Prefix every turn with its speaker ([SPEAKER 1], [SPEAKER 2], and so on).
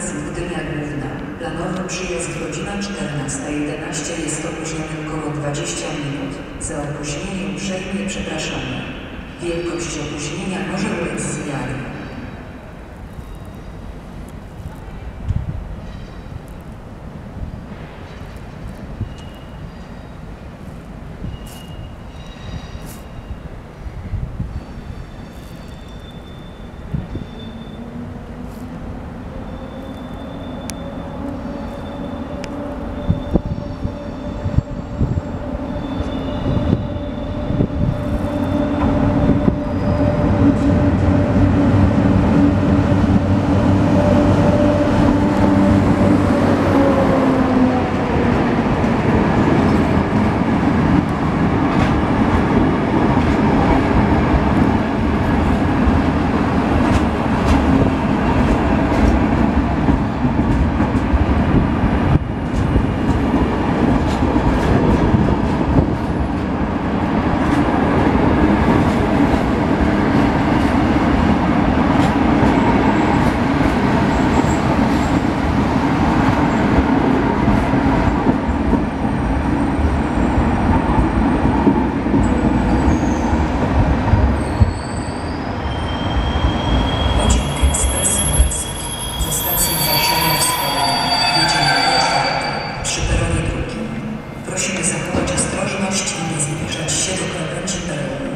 [SPEAKER 1] stacji Gdynia Główna. Planowy przyjazd godzina 14.11 jest opóźniony około 20 minut. Za opóźnienie uprzejmie przepraszamy. Wielkość opóźnienia może ulec zmianie. zachować ostrożność i nie zbliżać się do krawędzi pełna.